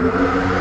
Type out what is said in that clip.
Thank you.